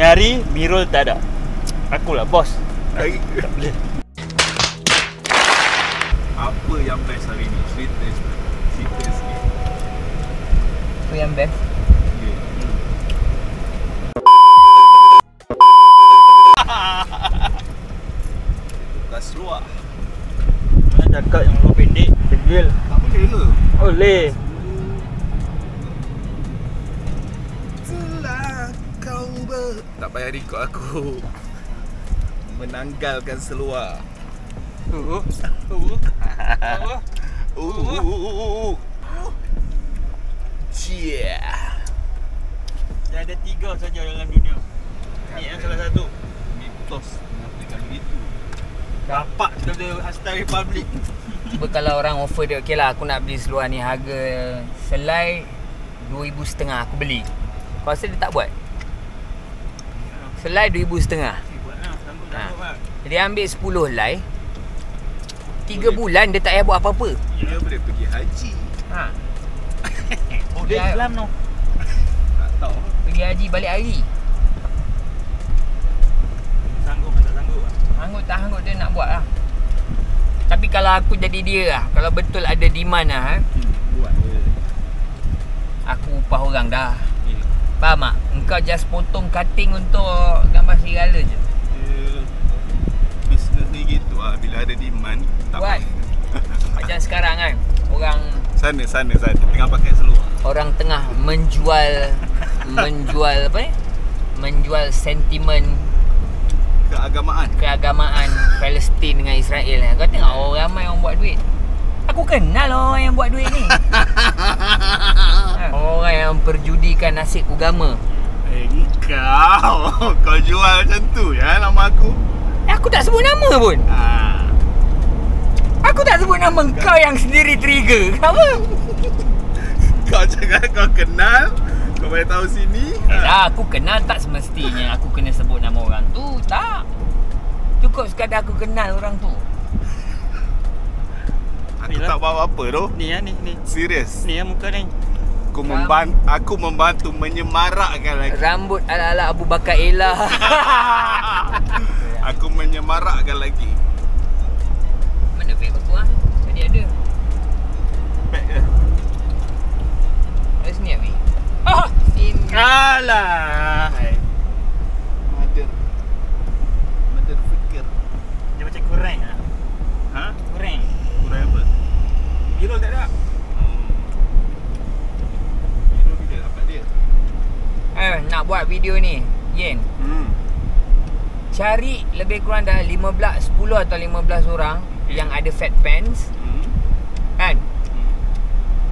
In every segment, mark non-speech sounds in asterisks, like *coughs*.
Ni hari Mirul tak ada. Akulah bos. Lagi. Tak boleh. Apa yang best hari ni? Cerita Cerita sikit Tu yang best. *laughs* seluar Mana cakap yang lu pendek, degil. Tak boleh ke? Boleh. Record aku *laughs* Menanggalkan seluar Uh. Uh. Uh. Uh, Yeah. Dah ada tiga saja dalam dunia. Ni yang salah satu. Mitos mengatakan begitu. Bapak daripada Hasta Republic. Cuba kalau orang offer dia, okey lah aku nak beli seluar ni harga selai RM2,500 aku beli. Kau rasa dia tak buat? Selai RM2,500. Buat lah, sanggup-sanggup lah. Dia ambil 10 helai 3 bulan dia tak payah buat apa-apa Dia boleh pergi haji. ha. *laughs* Oh, dia Dia- Islam tau. Tak tahu. Pergi haji balik hari Sanggup tak sanggup. Hanggut tak hanggut dia nak buat lah Tapi kalau aku jadi dia lah Kalau betul ada demand lah ha, Hmm, buat. Aku upah orang dah. Faham tak? Engkau just potong cutting untuk gambar serigala je Dia business ni gitu lah bila ada demand tak Buat. Macam sekarang kan Orang Sana sana sana tengah pakai seluar. orang tengah menjual menjual apa ni? Menjual sentimen Keagamaan. keagamaan Palestin dengan Israel. Kau tengok orang ramai yang buat duit. Aku kenal orang yang buat duit ni. Ha, *laughs* orang yang perjudikan nasib agama. Eh kau Kau jual macam tu ya nama aku Eh, aku tak sebut nama pun. ha. Aku tak sebut nama kau yang sendiri trigger. Apa? *laughs* Kau cakap kau kenal Kau boleh tahu sini Eh, dah, aku kenal tak semestinya aku kena sebut nama orang tu. Tak. Cukup sekadar aku kenal orang tu. Aku Yelah. tak bawa apa tu Ni ya ni ni. Serius Ni ya muka ni. Aku membantu Aku membantu menyemarakkan lagi Rambut ala-ala Abu Bakar Elah. *laughs* Aku menyemarakkan lagi Mana beg aku ah? Tadi ada. Back ke Kat sini. Ah, sini. Alah. Mother Mother fikir Dia macam kurang ah. Ha? Kurang. Kurang apa? Hero tak ada. Hmm. Hero bila dapat dia Eh, nak buat video ni. Yen. Hmm Cari lebih kurang dah 15, 10 atau 15 orang Okay. yang ada fat pants Hmm kan.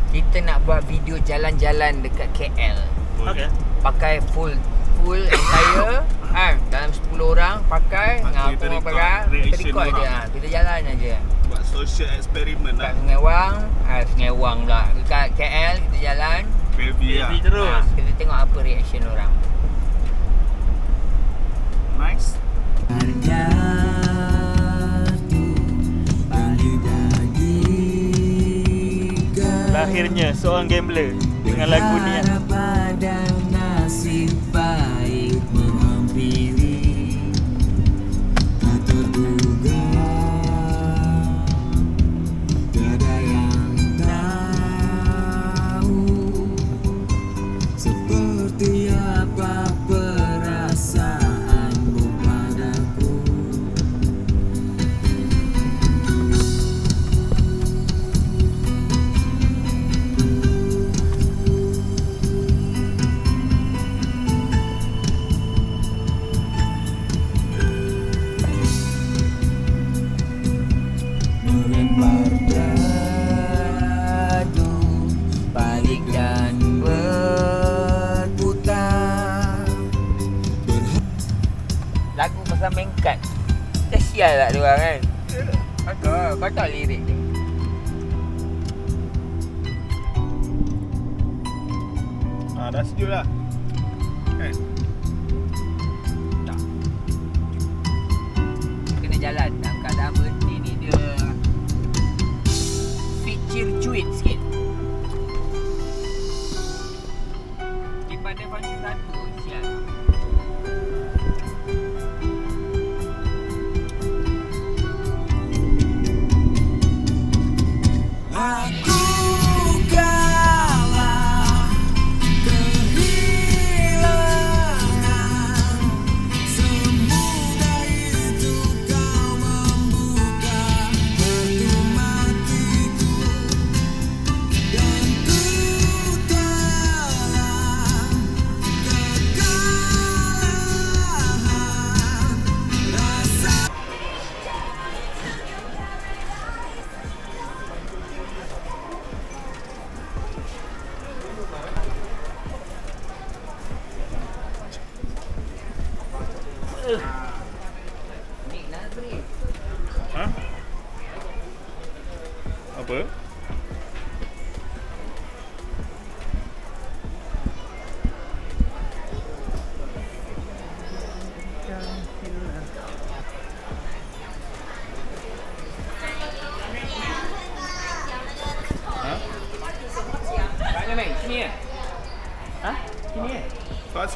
Kita nak buat video jalan-jalan dekat KL. Okey. Pakai full full entire *coughs* kan dalam 10 orang pakai dengan kita apa barang kita record dia ha. kita jalan aja social experiment kat lah Sungai Wang ah Sungai Wang pula. Dekat KL kita jalan. Baby lah. Baby terus. ha, kita tengok apa reaction orang. Nice. Lahirnya seorang gambler dengan lagu ni. Kan.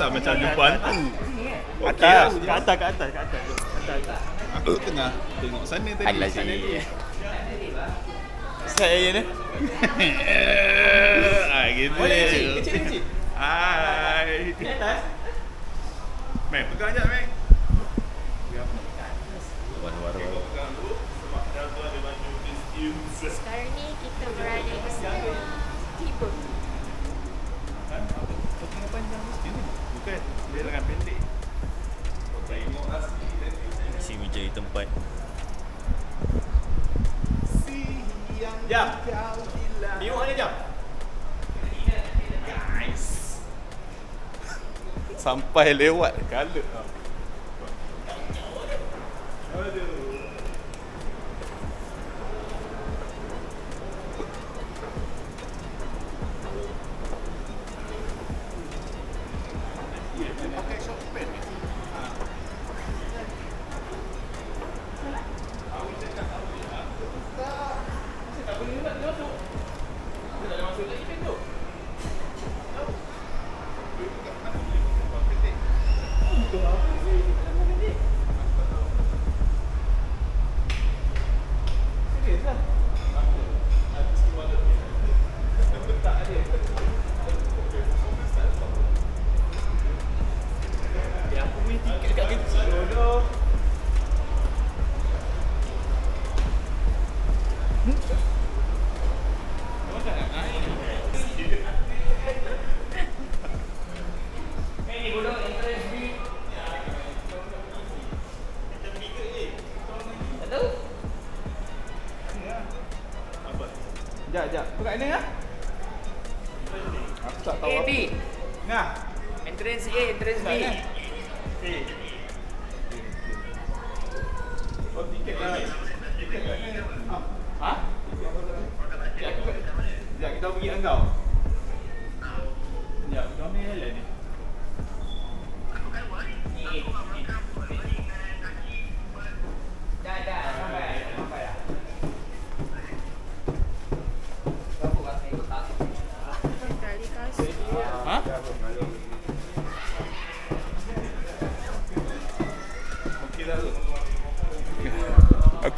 Asal macam jumpa hantu. Okey Atas, lah. kat atas, kat atas, kat atas. Kat atas. Aku tengah tengok sana tadi. Alah sana si. Saya ya ni. Ah, gitu. Oh, dia kecil, kecil, kecil. Hai. Di atas. Meh, pegang jap, Meh. Sekarang ni kita berada di sana tiba. Tengah panjang mesti ni. Bukan, dia lengan pendek. Dan Si mencari tempat. Siang Jam. kau hilang. Tengok mana jam? Guys. Sampai lewat kala. Aduh. 3 sí. sí. Ya, kita pergi dengan kau. Ya, kita ambil helen ni.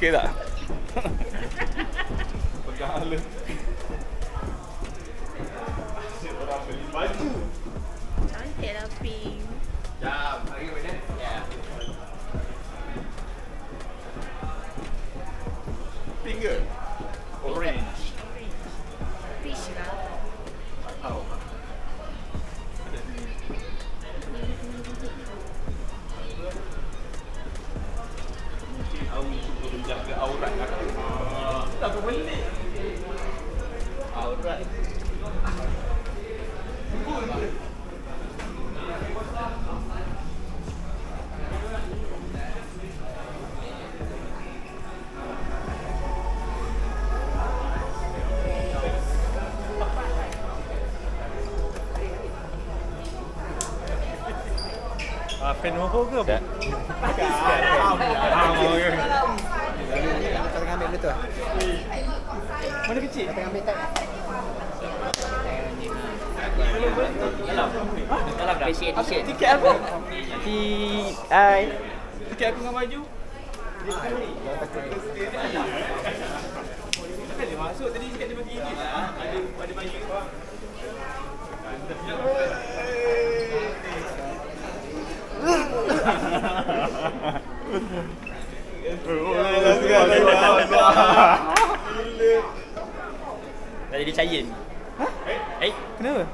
Okey Pen horror ke apa? Kau tengah ambil Bluetooth Mana kecil? Tengah ambil tab Dalam. Dalam dah. T-shirt, t-shirt. Tiket apa? Nanti ai. Tiket aku dengan baju. Dia masuk tadi cakap dia bagi ni lah. Ada ada baju. Dah jadi cayin. Ha? Eh, kenapa?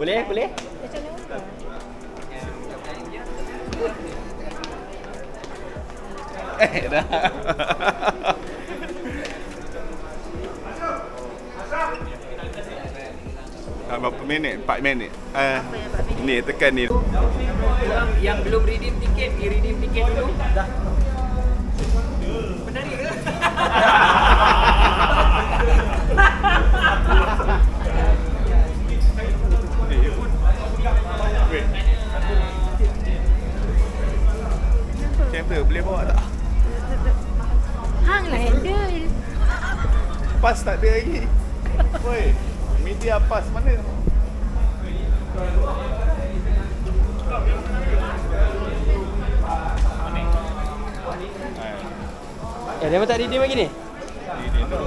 Boleh, boleh. Eh dah. *laughs* Ah, berapa minit? 4 minit. Eh, Apa Bin? ni tekan ni. Yang, yang belum redeem tiket, di redeem tiket dulu. Dah. Menarik ke? Wait. Kamera boleh bawa tak? Hang lah handle. Pas tak ada lagi. Woi, media pas mana? Eh, dia tak redeem lagi ni? Dia.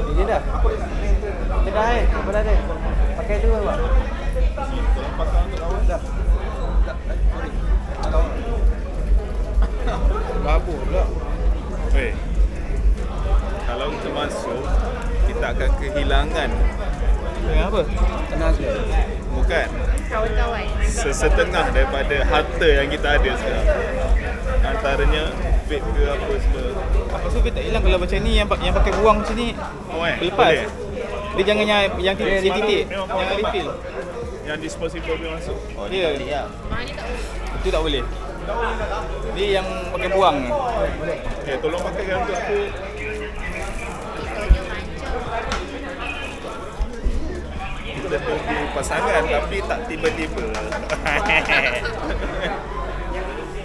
Redeem dah? Dia dah eh? Apa dah ada? Pakai tu apa? Pasang untuk kawan. Dah. Babu pula. Weh. Kalau kita masuk, kita akan kehilangan. Dengan apa? Sikit. Bukan. Kawan-kawan. Sesetengah daripada harta yang kita ada sekarang. Antaranya vape ke apa semua. Apa tu tak hilang kalau macam ni yang yang pakai buang macam ni Oh eh, lepas. boleh? Dia jangan yang yang titik, yang titik, yang refill. Yang disposable boleh masuk. Oh dia. Mak ni tak boleh. Itu tak boleh. Dia yang pakai buang ni. Okay, tolong pakaikan untuk aku. Kita tunggu pasangan tapi tak tiba-tiba. *laughs*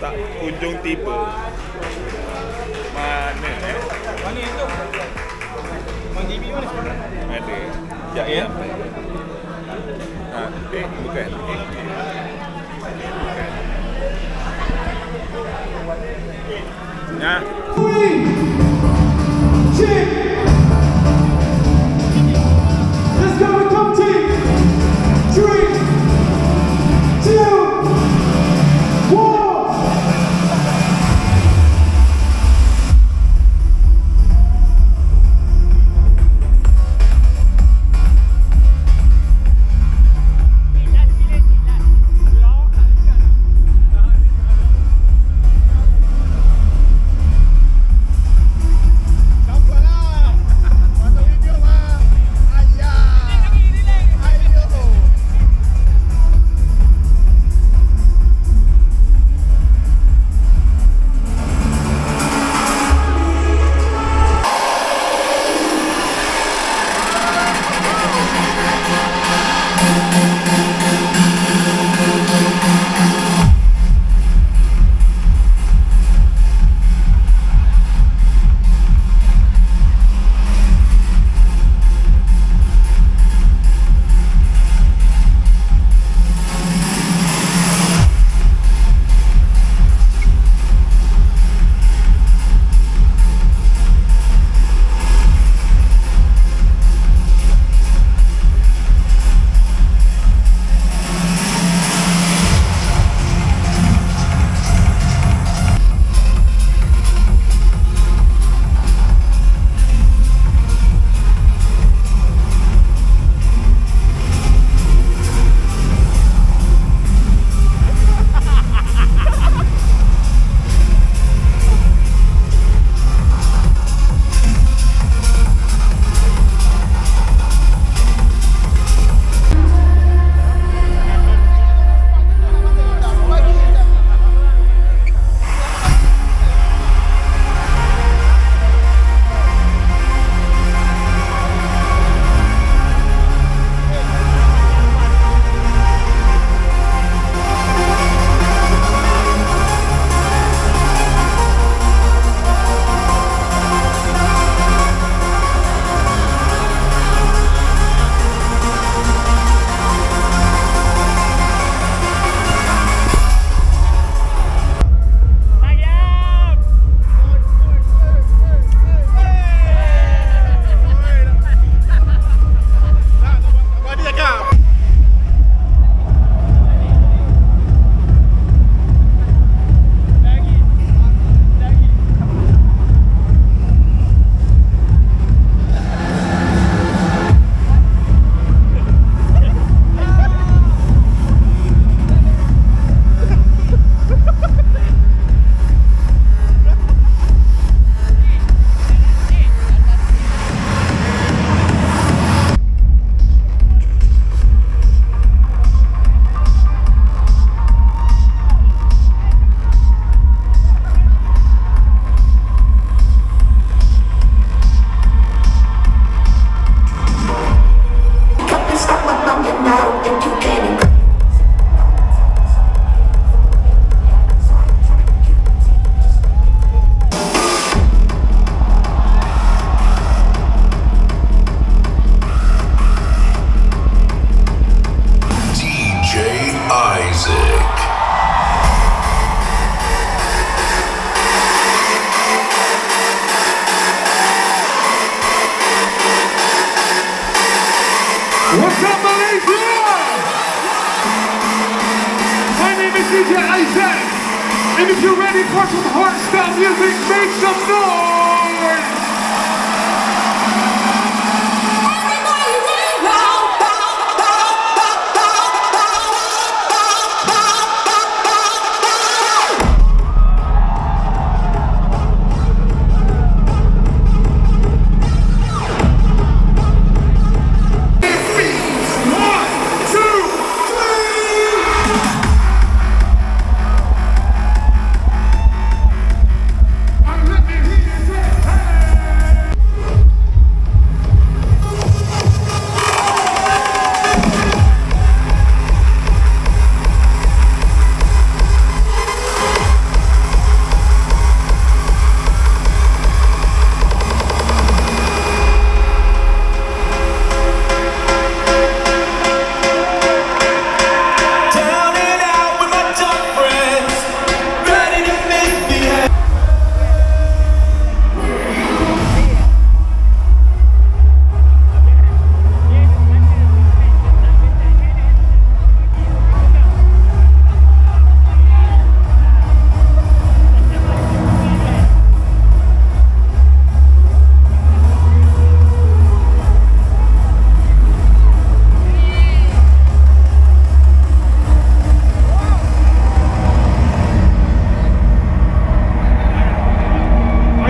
tak kunjung tiba. Mana eh? Mana yang tu? Mang GB mana? Ada. Ya, ya. Ha, eh, bukan. Eh. Bukan. Ya. Let's Three, two,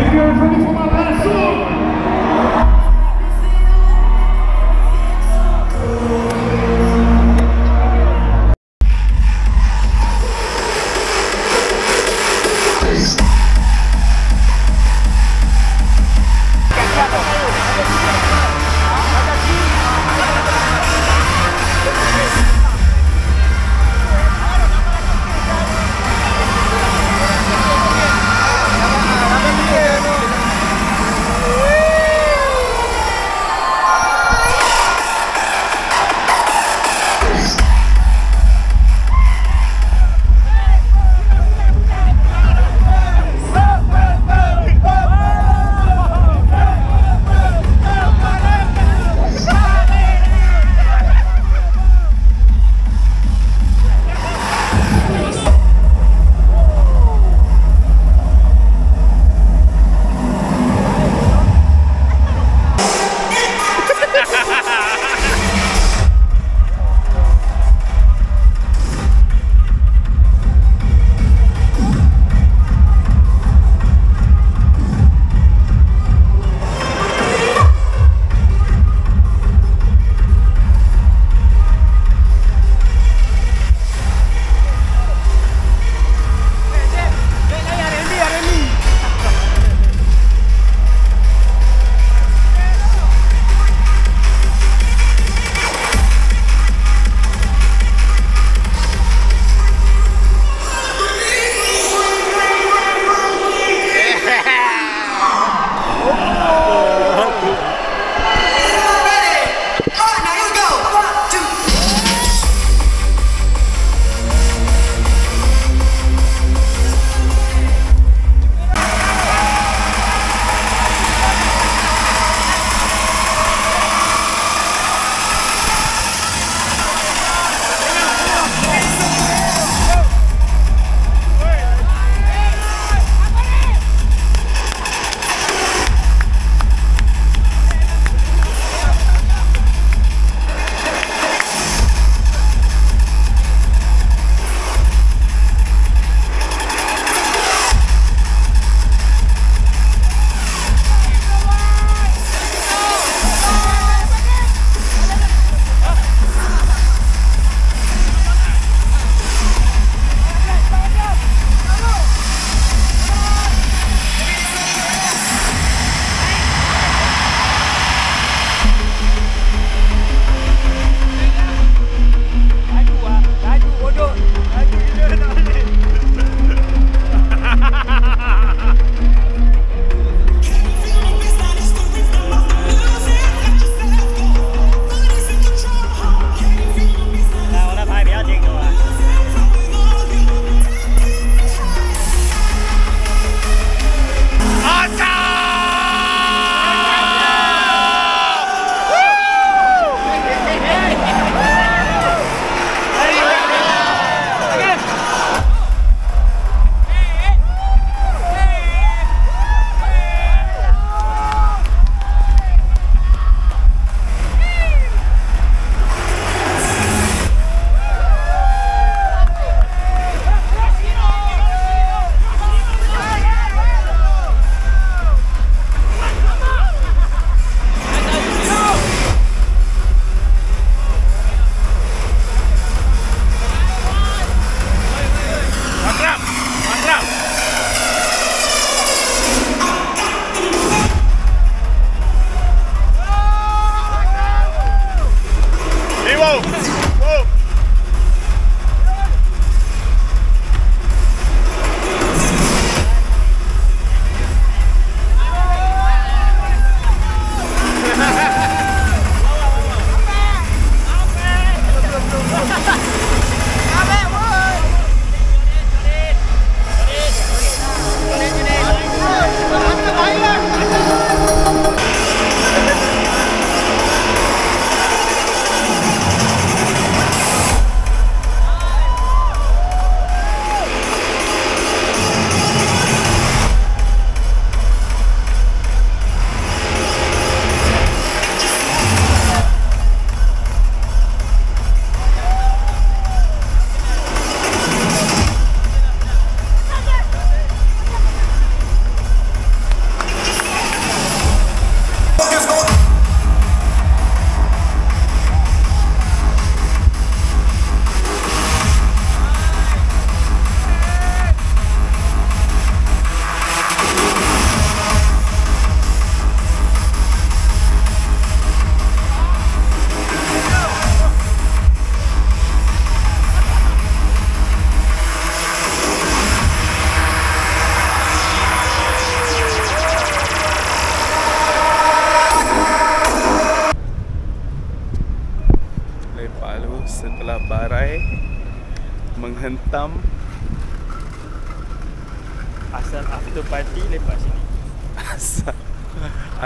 If you are 24 hours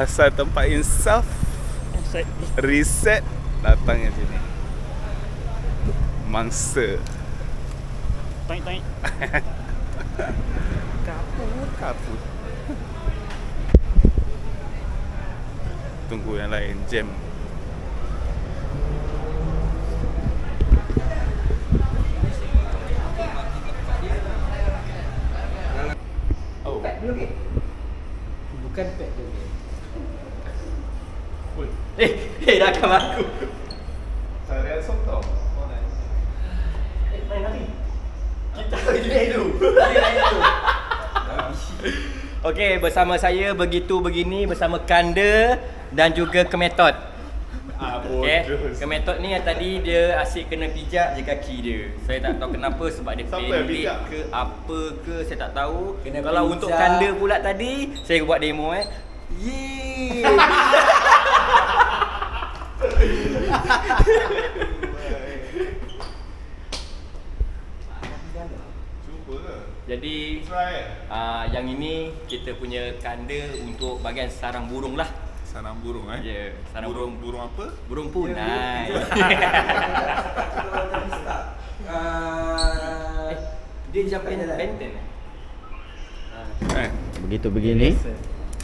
asal tempat insaf reset datang ke sini. Mangsa. Taik taik. *laughs* Kaput, kaput. Tunggu yang lain jam. Eh dah kam aku. Tarian sotong. Kita relay *laughs* dulu. Okey, bersama saya begitu begini bersama Kanda dan juga Kemetot. Ah, Okey, bodoh. Kemetot ni yang tadi dia asyik kena pijak je kaki dia. Saya tak tahu kenapa sebab dia pendek pijak? ke apa ke saya tak tahu. Kena Kalau pijak. untuk Kanda pula tadi saya buat demo eh. Yeay. *laughs* Cuba ke? Jadi uh, yang ini kita punya kanda untuk bahagian sarang burung lah. Sarang burung eh. Ya, yeah, sarang burung burung. burung apa? Burung punai. *laughs* Uh, Dia macam pen- benten eh? Eh, Begitu begini.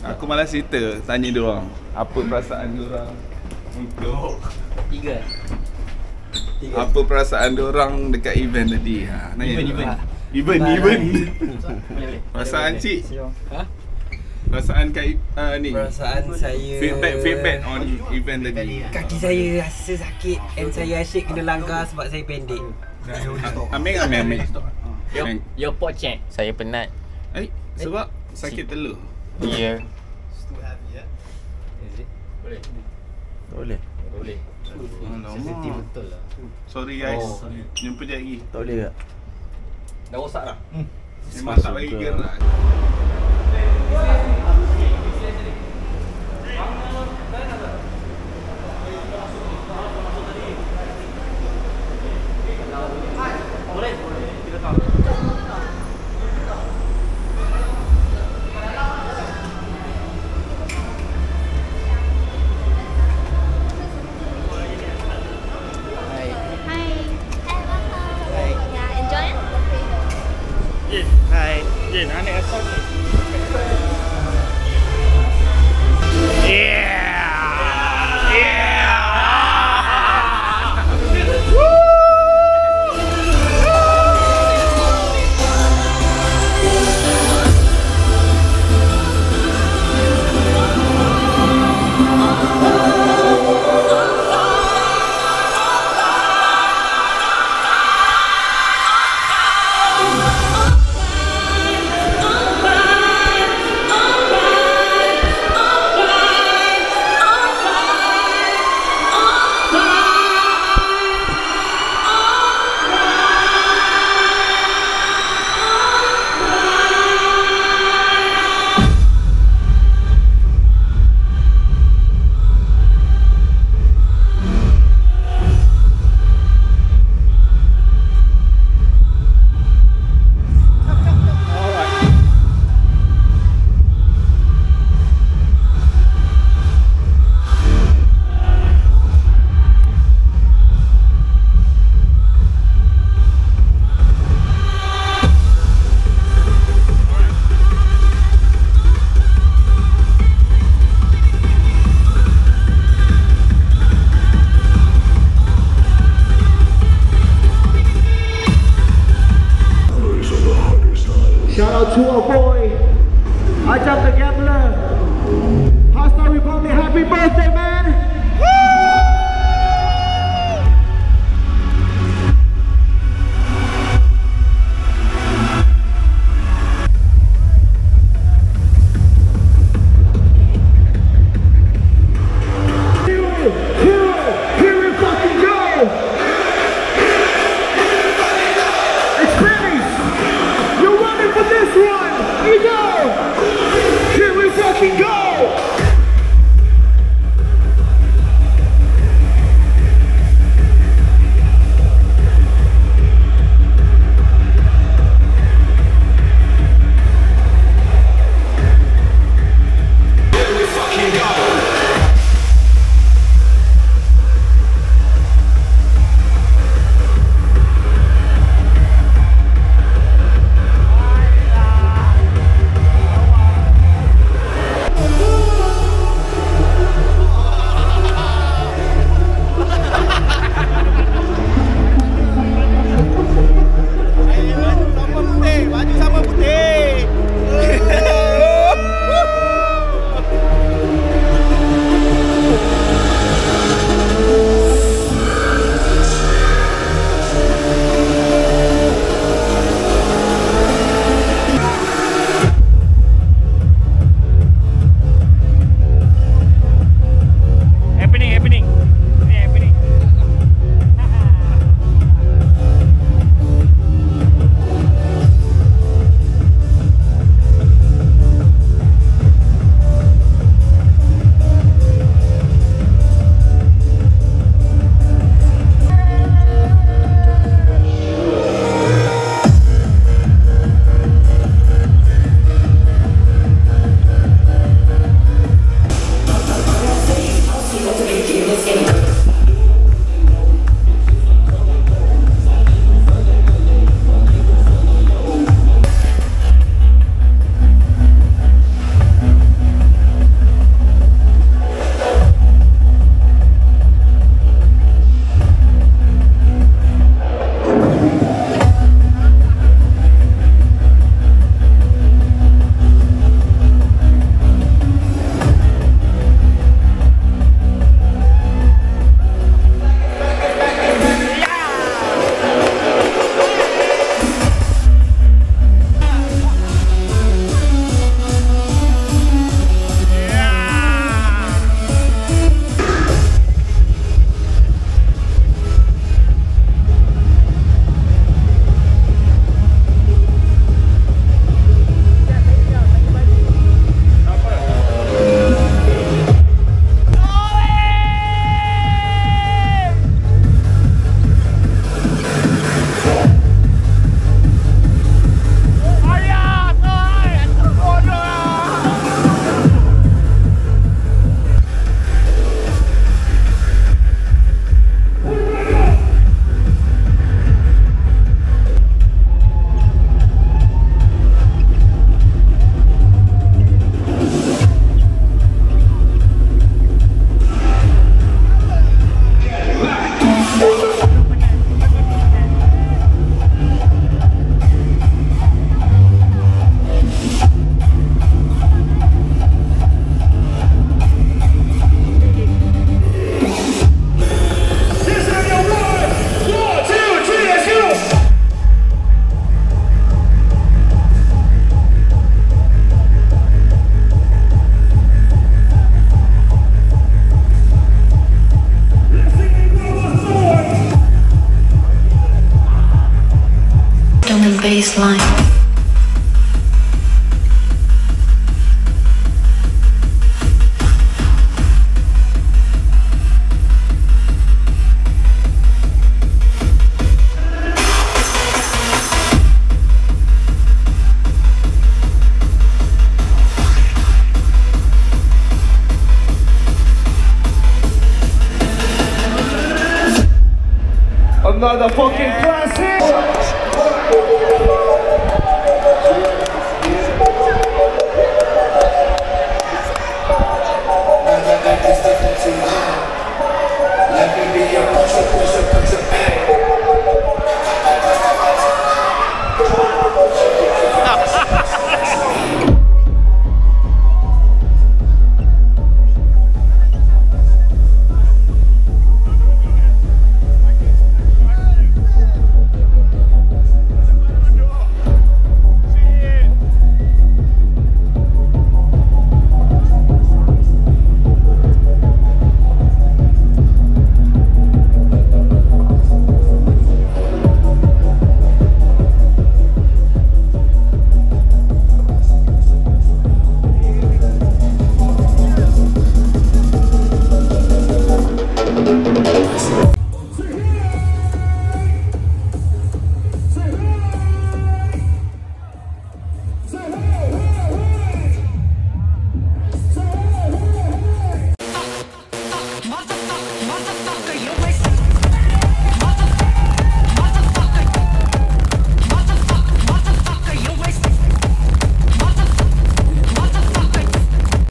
aku malas cerita tanya dia orang apa perasaan dia orang untuk Tiga. apa perasaan dia orang dekat event tadi. Ha, nanya Event, dia event. Orang. Event, event. Perasaan cik. Ha? Perasaan kat uh, ni. Perasaan saya Feedback feedback on event tadi. Kaki saya rasa sakit And saya asyik kena langgar sebab saya pendek Ambil ambil ambil. Yo, yo pot check. Saya penat. Eh, sebab sakit telur. Ya. Boleh. Boleh. Boleh. Alamak. Sorry guys. Jumpa je lagi. Tak boleh tak? Dah rosak dah. Memang tak bagi gerak. Hai. Jin, baseline.